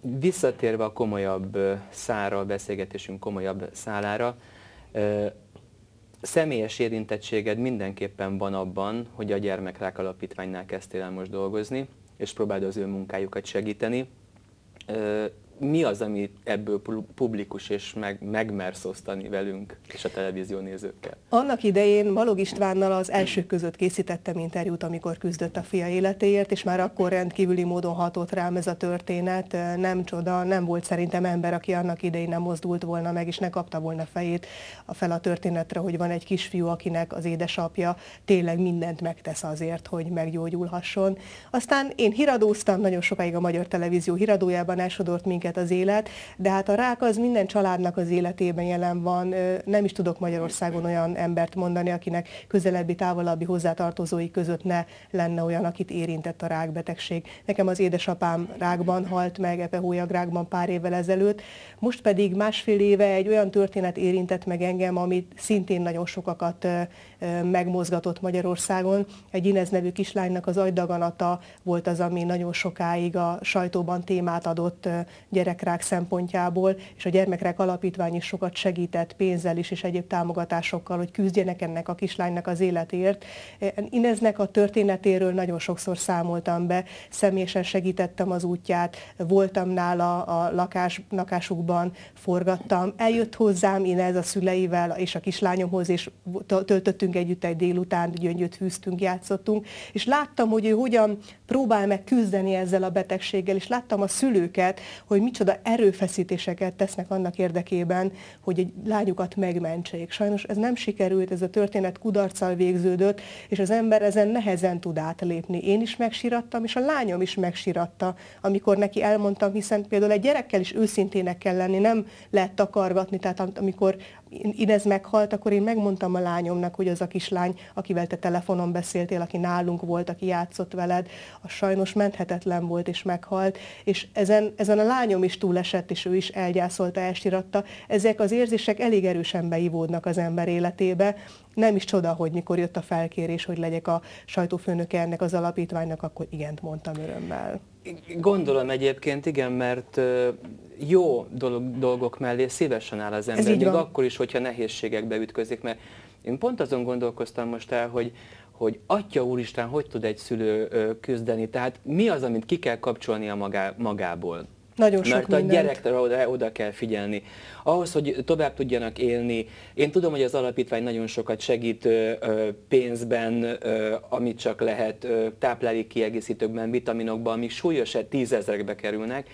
Visszatérve a komolyabb szára, a beszélgetésünk komolyabb szálára, személyes érintettséged mindenképpen van abban, hogy a Gyermekrák Alapítványnál kezdtél el most dolgozni, és próbáld az ő munkájukat segíteni mi az, ami ebből publikus és meg, megmersz osztani velünk és a televízió nézőkkel? Annak idején Balog Istvánnal az első között készítettem interjút, amikor küzdött a fia életéért, és már akkor rendkívüli módon hatott rám ez a történet. Nem csoda, nem volt szerintem ember, aki annak idején nem mozdult volna meg, és ne kapta volna fejét a fel a történetre, hogy van egy kisfiú, akinek az édesapja tényleg mindent megtesz azért, hogy meggyógyulhasson. Aztán én híradóztam, nagyon sokáig a Magyar Televízió híradójában elsodort minket minket az élet, de hát a rák az minden családnak az életében jelen van. Nem is tudok Magyarországon olyan embert mondani, akinek közelebbi, távolabbi hozzátartozói között ne lenne olyan, akit érintett a rákbetegség. Nekem az édesapám rákban halt meg, epehólyagrákban pár évvel ezelőtt, most pedig másfél éve egy olyan történet érintett meg engem, amit szintén nagyon sokakat megmozgatott Magyarországon. Egy Inez nevű kislánynak az agydaganata volt az, ami nagyon sokáig a sajtóban témát adott gyerekrák szempontjából, és a Gyermekrák Alapítvány is sokat segített pénzzel is, és egyéb támogatásokkal, hogy küzdjenek ennek a kislánynak az életért. Ineznek a történetéről nagyon sokszor számoltam be, személyesen segítettem az útját, voltam nála a lakás, lakásukban, forgattam. Eljött hozzám Inez a szüleivel és a kislányomhoz, és töltöttünk együtt egy délután, gyöngyöt fűztünk, játszottunk, és láttam, hogy ő hogyan próbál meg küzdeni ezzel a betegséggel, és láttam a szülőket, hogy micsoda erőfeszítéseket tesznek annak érdekében, hogy egy lányukat megmentsék. Sajnos ez nem sikerült, ez a történet kudarccal végződött, és az ember ezen nehezen tud átlépni. Én is megsirattam, és a lányom is megsiratta, amikor neki elmondtam, hiszen például egy gyerekkel is őszintének kell lenni, nem lehet takargatni, tehát amikor Inez meghalt, akkor én megmondtam a lányomnak, hogy az a kislány, akivel te telefonon beszéltél, aki nálunk volt, aki játszott veled, a sajnos menthetetlen volt és meghalt, és ezen, ezen a lányom is túlesett, és ő is elgyászolta, elstiratta. Ezek az érzések elég erősen beivódnak az ember életébe. Nem is csoda, hogy mikor jött a felkérés, hogy legyek a sajtófőnöke ennek az alapítványnak, akkor igent mondtam örömmel. Gondolom egyébként, igen, mert jó dolog, dolgok mellé szívesen áll az ember, még akkor is, hogyha nehézségekbe ütközik, mert én pont azon gondolkoztam most el, hogy, hogy Atya Úristen, hogy tud egy szülő küzdeni, tehát mi az, amit ki kell kapcsolnia magá, magából. Nagyon sok Mert mindent. a gyerekre oda, oda kell figyelni. Ahhoz, hogy tovább tudjanak élni, én tudom, hogy az alapítvány nagyon sokat segít pénzben, amit csak lehet, táplálék kiegészítőkben, vitaminokban, amik súlyos tízezerekbe kerülnek,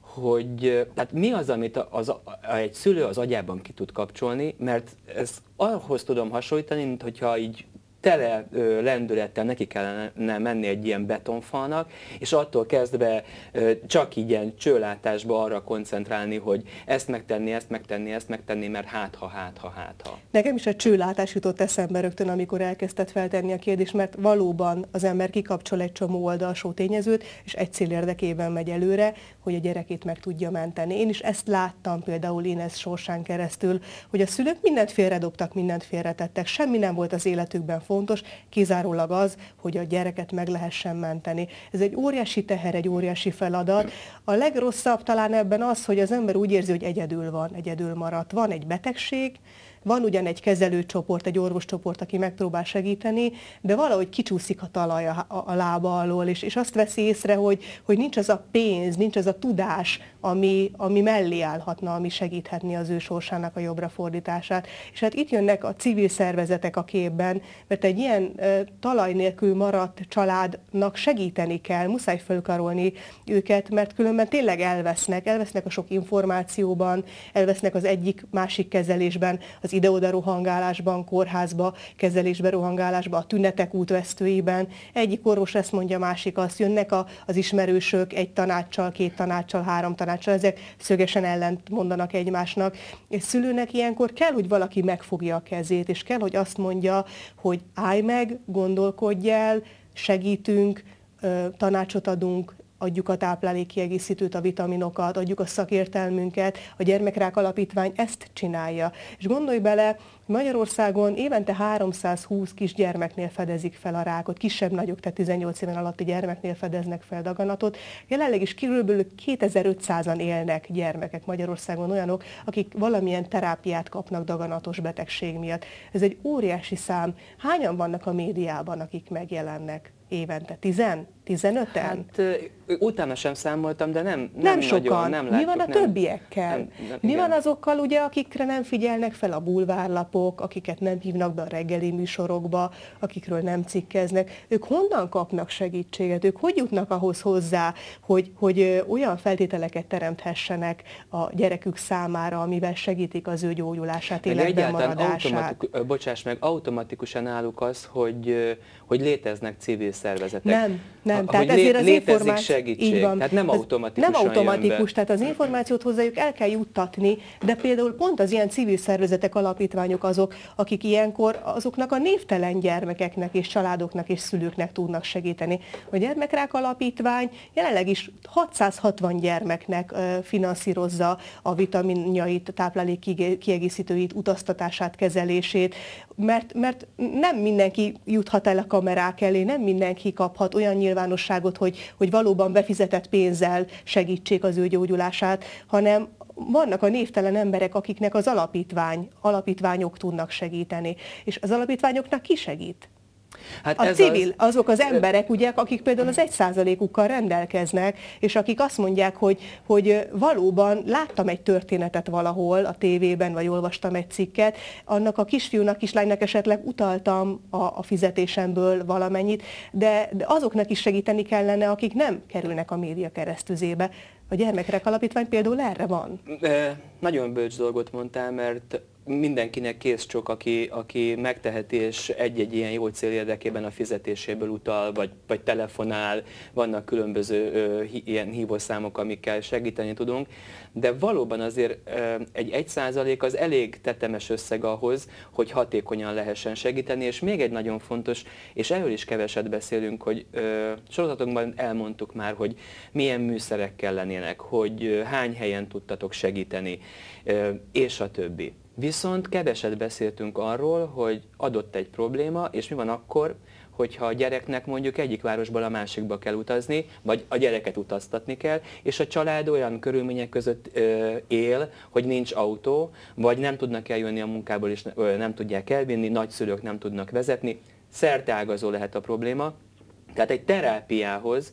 hogy tehát mi az, amit az, egy szülő az agyában ki tud kapcsolni, mert ezt ahhoz tudom hasonlítani, mint hogyha így tele lendülettel neki kellene menni egy ilyen betonfalnak, és attól kezdve csak ilyen csőlátásba arra koncentrálni, hogy ezt megtenni, ezt megtenni, ezt megtenni, mert hát ha, hát ha, hát ha. Nekem is a csőlátás jutott eszembe rögtön, amikor elkezdett feltenni a kérdést, mert valóban az ember kikapcsol egy csomó oldalsó tényezőt, és egy cél érdekében megy előre, hogy a gyerekét meg tudja menteni. Én is ezt láttam például Inez sorsán keresztül, hogy a szülők mindent félredobtak, mindent félretettek, semmi nem volt az életükben fontos, kizárólag az, hogy a gyereket meg lehessen menteni. Ez egy óriási teher, egy óriási feladat. A legrosszabb talán ebben az, hogy az ember úgy érzi, hogy egyedül van, egyedül maradt. Van egy betegség, van ugyan egy kezelőcsoport, egy orvoscsoport, aki megpróbál segíteni, de valahogy kicsúszik a talaj a, a, a lába alól, és, és azt veszi észre, hogy, hogy nincs az a pénz, nincs az a tudás, ami, ami mellé állhatna, ami segíthetni az ő sorsának a jobbra fordítását. És hát itt jönnek a civil szervezetek a képben, mert egy ilyen e, talaj nélkül maradt családnak segíteni kell, muszáj fölkarolni őket, mert különben tényleg elvesznek, elvesznek a sok információban, elvesznek az egyik másik kezelésben, az ide-oda rohangálásban, kórházba, kezelésbe rohangálásba, a tünetek útvesztőiben. Egyik orvos ezt mondja, másik azt jönnek a, az ismerősök egy tanácssal, két tanácssal, három tanácssal, ezek szögesen ellent mondanak egymásnak. És szülőnek ilyenkor kell, hogy valaki megfogja a kezét, és kell, hogy azt mondja, hogy állj meg, gondolkodj el, segítünk, tanácsot adunk, adjuk a táplálékkiegészítőt, a vitaminokat, adjuk a szakértelmünket, a gyermekrák alapítvány ezt csinálja. És gondolj bele, Magyarországon évente 320 kisgyermeknél fedezik fel a rákot, kisebb-nagyobb, tehát 18 éven alatti gyermeknél fedeznek fel daganatot. Jelenleg is kb. 2500-an élnek gyermekek Magyarországon olyanok, akik valamilyen terápiát kapnak daganatos betegség miatt. Ez egy óriási szám. Hányan vannak a médiában, akik megjelennek évente? Tizen? 15-en? Hát utána sem számoltam, de nem, nem, nem sokan. Nagyon, nem látjuk, Mi van a nem, többiekkel? Nem, nem, Mi igen. van azokkal, ugye, akikre nem figyelnek fel a bulvárlapok, akiket nem hívnak be a reggeli műsorokba, akikről nem cikkeznek? Ők honnan kapnak segítséget? Ők hogy jutnak ahhoz hozzá, hogy, hogy olyan feltételeket teremthessenek a gyerekük számára, amivel segítik az ő gyógyulását, életben maradását? Automatik, bocsáss meg, automatikusan álluk az, hogy, hogy léteznek civil szervezetek. Nem, nem nem, tehát ezért az információ... segítség, így van. tehát nem automatikus. Nem automatikus, tehát az információt hozzájuk el kell juttatni, de például pont az ilyen civil szervezetek, alapítványok azok, akik ilyenkor azoknak a névtelen gyermekeknek és családoknak és szülőknek tudnak segíteni. A Gyermekrák Alapítvány jelenleg is 660 gyermeknek finanszírozza a vitaminjait, táplálék kiegészítőit, utaztatását, kezelését, mert, mert nem mindenki juthat el a kamerák elé, nem mindenki kaphat olyan nyilvánosságot, hogy, hogy valóban befizetett pénzzel segítsék az ő gyógyulását, hanem vannak a névtelen emberek, akiknek az alapítvány, alapítványok tudnak segíteni. És az alapítványoknak ki segít? Hát a civil, az... azok az emberek, ugye, akik például az egy százalékukkal rendelkeznek, és akik azt mondják, hogy, hogy valóban láttam egy történetet valahol a tévében, vagy olvastam egy cikket, annak a kisfiúnak, kislánynak esetleg utaltam a, a fizetésemből valamennyit, de, de azoknak is segíteni kellene, akik nem kerülnek a média keresztüzébe. A gyermekrek alapítvány például erre van. E, nagyon bölcs dolgot mondtál, mert mindenkinek kész csak, aki, aki megteheti, és egy-egy ilyen jó cél érdekében a fizetéséből utal, vagy, vagy telefonál, vannak különböző ö, hi, ilyen hívószámok, amikkel segíteni tudunk, de valóban azért ö, egy 1 százalék az elég tetemes összeg ahhoz, hogy hatékonyan lehessen segíteni, és még egy nagyon fontos, és erről is keveset beszélünk, hogy ö, sorozatunkban elmondtuk már, hogy milyen műszerek kellenének, hogy ö, hány helyen tudtatok segíteni, ö, és a többi. Viszont keveset beszéltünk arról, hogy adott egy probléma, és mi van akkor, hogyha a gyereknek mondjuk egyik városból a másikba kell utazni, vagy a gyereket utaztatni kell, és a család olyan körülmények között ö, él, hogy nincs autó, vagy nem tudnak eljönni a munkából, és ö, nem tudják elvinni, nagyszülők nem tudnak vezetni, szerteágazó lehet a probléma, tehát egy terápiához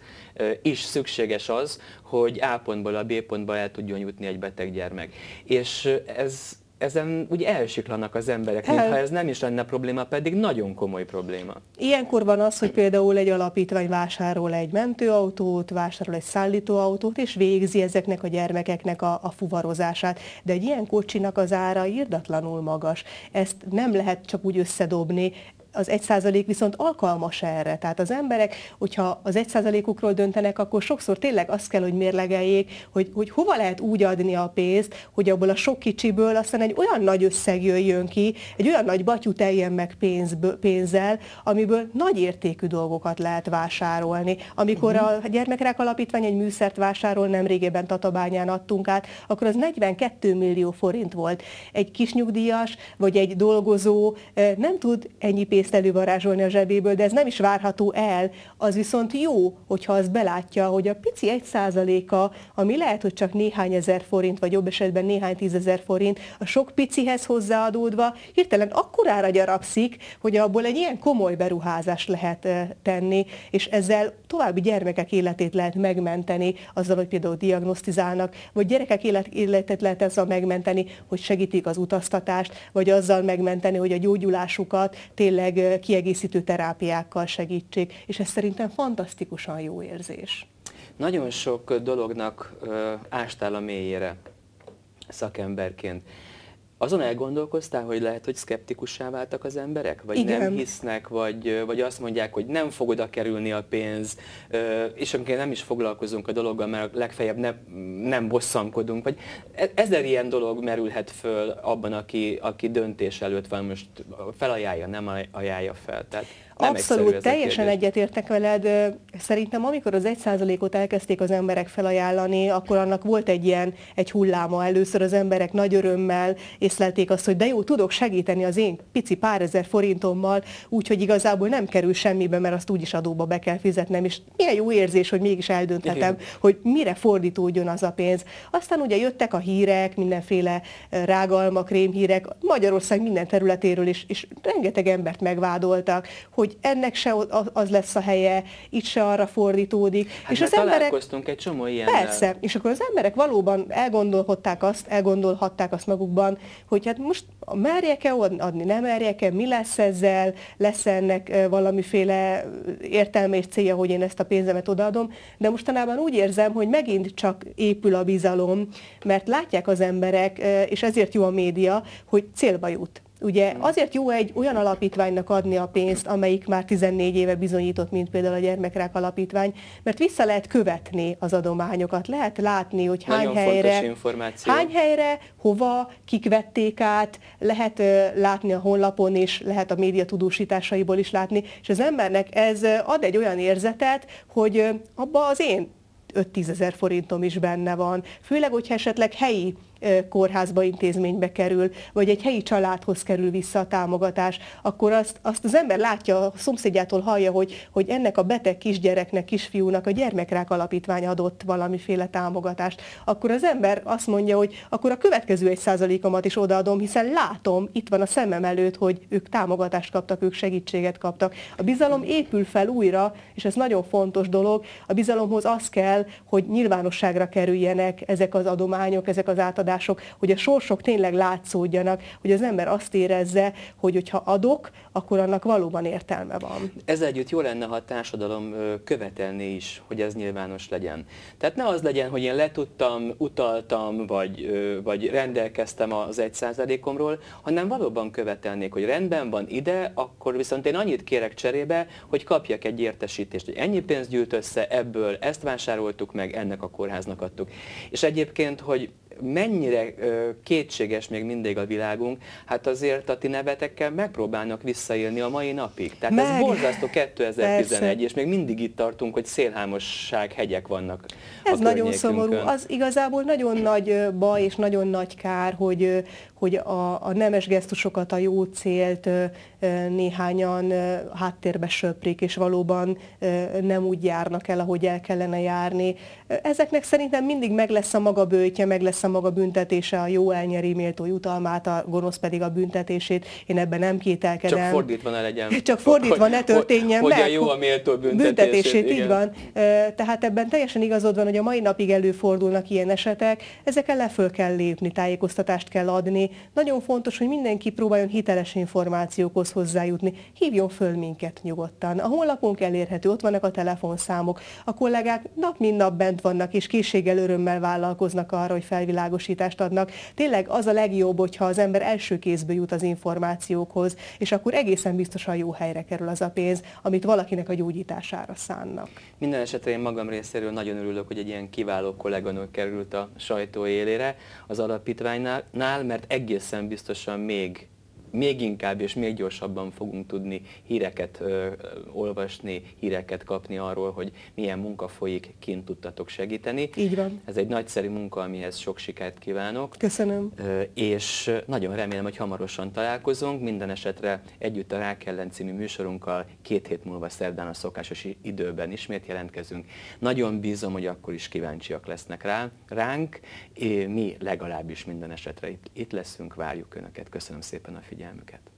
is szükséges az, hogy A pontból a B pontba el tudjon jutni egy beteg gyermek. És ez ezen úgy elsiklanak az emberek, El. mintha ez nem is lenne probléma, pedig nagyon komoly probléma. Ilyenkor van az, hogy például egy alapítvány vásárol egy mentőautót, vásárol egy szállítóautót, és végzi ezeknek a gyermekeknek a, a fuvarozását. De egy ilyen kocsinak az ára írdatlanul magas. Ezt nem lehet csak úgy összedobni, az egy százalék viszont alkalmas erre. Tehát az emberek, hogyha az egy százalékukról döntenek, akkor sokszor tényleg azt kell, hogy mérlegeljék, hogy, hogy hova lehet úgy adni a pénzt, hogy abból a sok kicsiből aztán egy olyan nagy összeg jöjjön ki, egy olyan nagy batyú teljen meg pénzből, pénzzel, amiből nagy értékű dolgokat lehet vásárolni. Amikor uh-huh. a Gyermekrák Alapítvány egy műszert vásárol, nem régében Tatabányán adtunk át, akkor az 42 millió forint volt. Egy kisnyugdíjas vagy egy dolgozó eh, nem tud ennyi pénzt pénzt elővarázsolni a zsebéből, de ez nem is várható el. Az viszont jó, hogyha az belátja, hogy a pici egy százaléka, ami lehet, hogy csak néhány ezer forint, vagy jobb esetben néhány tízezer forint, a sok picihez hozzáadódva hirtelen akkorára gyarapszik, hogy abból egy ilyen komoly beruházást lehet tenni, és ezzel további gyermekek életét lehet megmenteni, azzal, hogy például diagnosztizálnak, vagy gyerekek életét lehet ezzel megmenteni, hogy segítik az utaztatást, vagy azzal megmenteni, hogy a gyógyulásukat tényleg meg kiegészítő terápiákkal segítsék, és ez szerintem fantasztikusan jó érzés. Nagyon sok dolognak ástál a mélyére szakemberként. Azon elgondolkoztál, hogy lehet, hogy szkeptikussá váltak az emberek? Vagy Igen. nem hisznek, vagy, vagy azt mondják, hogy nem fog oda kerülni a pénz, és amikor nem is foglalkozunk a dologgal, mert legfeljebb ne, nem bosszankodunk, vagy e, ezer ilyen dolog merülhet föl abban, aki, aki döntés előtt van, most felajánlja, nem ajánlja fel. Tehát Nem Abszolút, teljesen egyetértek veled. Szerintem amikor az egy százalékot elkezdték az emberek felajánlani, akkor annak volt egy ilyen egy hulláma. Először az emberek nagy örömmel észlelték azt, hogy de jó, tudok segíteni az én pici pár ezer forintommal, úgyhogy igazából nem kerül semmibe, mert azt úgyis adóba be kell fizetnem, és milyen jó érzés, hogy mégis eldönthetem, Igen. hogy mire fordítódjon az a pénz. Aztán ugye jöttek a hírek, mindenféle rágalmak, rémhírek, Magyarország minden területéről is, és rengeteg embert megvádoltak, hogy ennek se az lesz a helye, itt se arra fordítódik. Hát és az emberek egy csomó ilyen. Persze, és akkor az emberek valóban elgondolhatták azt, elgondolhatták azt magukban, hogy hát most merjek-e adni, nem merjek-e, mi lesz ezzel, lesz ennek valamiféle értelme és célja, hogy én ezt a pénzemet odaadom, de mostanában úgy érzem, hogy megint csak épül a bizalom, mert látják az emberek, és ezért jó a média, hogy célba jut. Ugye azért jó egy olyan alapítványnak adni a pénzt, amelyik már 14 éve bizonyított, mint például a Gyermekrák Alapítvány, mert vissza lehet követni az adományokat, lehet látni, hogy hány Nagyon helyre, hány helyre, hova, kik vették át, lehet uh, látni a honlapon is, lehet a média tudósításaiból is látni, és az embernek ez ad egy olyan érzetet, hogy uh, abba az én 5-10 ezer forintom is benne van. Főleg, hogyha esetleg helyi kórházba, intézménybe kerül, vagy egy helyi családhoz kerül vissza a támogatás, akkor azt, azt az ember látja, a szomszédjától hallja, hogy, hogy ennek a beteg kisgyereknek, kisfiúnak a gyermekrák alapítvány adott valamiféle támogatást, akkor az ember azt mondja, hogy akkor a következő egy százalékomat is odaadom, hiszen látom, itt van a szemem előtt, hogy ők támogatást kaptak, ők segítséget kaptak. A bizalom épül fel újra, és ez nagyon fontos dolog. A bizalomhoz az kell, hogy nyilvánosságra kerüljenek ezek az adományok, ezek az átadások, hogy a sorsok tényleg látszódjanak, hogy az ember azt érezze, hogy hogyha adok, akkor annak valóban értelme van. Ez együtt jó lenne, ha a társadalom követelné is, hogy ez nyilvános legyen. Tehát ne az legyen, hogy én letudtam, utaltam, vagy, vagy rendelkeztem az egy százalékomról, hanem valóban követelnék, hogy rendben van ide, akkor viszont én annyit kérek cserébe, hogy kapjak egy értesítést, hogy ennyi pénzt gyűlt össze, ebből ezt vásároltuk meg, ennek a kórháznak adtuk. És egyébként, hogy mennyire kétséges még mindig a világunk, hát azért a ti nevetekkel megpróbálnak visszaélni a mai napig. Tehát Meg. ez borzasztó 2011, Persze. és még mindig itt tartunk, hogy szélhámosság hegyek vannak Ez nagyon szomorú. Az igazából nagyon nagy baj és nagyon nagy kár, hogy, hogy a, a nemes gesztusokat, a jó célt néhányan háttérbe söprik, és valóban nem úgy járnak el, ahogy el kellene járni. Ezeknek szerintem mindig meg lesz a maga bőtje, meg lesz a maga büntetése, a jó elnyeri méltó jutalmát, a gonosz pedig a büntetését. Én ebben nem kételkedem. Csak fordítva ne legyen. Csak fordítva ne történjen hogy, meg. Hogy a jó a méltó büntetését. büntetését így van. Tehát ebben teljesen igazod van, hogy a mai napig előfordulnak ilyen esetek. Ezekkel le föl kell lépni, tájékoztatást kell adni. Nagyon fontos, hogy mindenki próbáljon hiteles információkhoz hozzájutni. Hívjon föl minket nyugodtan. A honlapunk elérhető, ott vannak a telefonszámok. A kollégák nap mint nap bent vannak, és készséggel örömmel vállalkoznak arra, hogy felvilágosítást adnak. Tényleg az a legjobb, hogyha az ember első kézből jut az információkhoz, és akkor egészen biztosan jó helyre kerül az a pénz, amit valakinek a gyógyítására szánnak. Minden esetre én magam részéről nagyon örülök, hogy egy ilyen kiváló kolléganő került a sajtó élére az alapítványnál, mert egészen biztosan még még inkább és még gyorsabban fogunk tudni híreket ö, olvasni, híreket kapni arról, hogy milyen munka folyik, kint tudtatok segíteni. Így van. Ez egy nagyszerű munka, amihez sok sikert kívánok. Köszönöm. Ö, és nagyon remélem, hogy hamarosan találkozunk. Minden esetre együtt a Rák ellen című műsorunkkal két hét múlva szerdán a szokásos időben ismét jelentkezünk. Nagyon bízom, hogy akkor is kíváncsiak lesznek rá, ránk. Mi legalábbis minden esetre itt, itt leszünk, várjuk Önöket. Köszönöm szépen a figyelmet figyelmüket.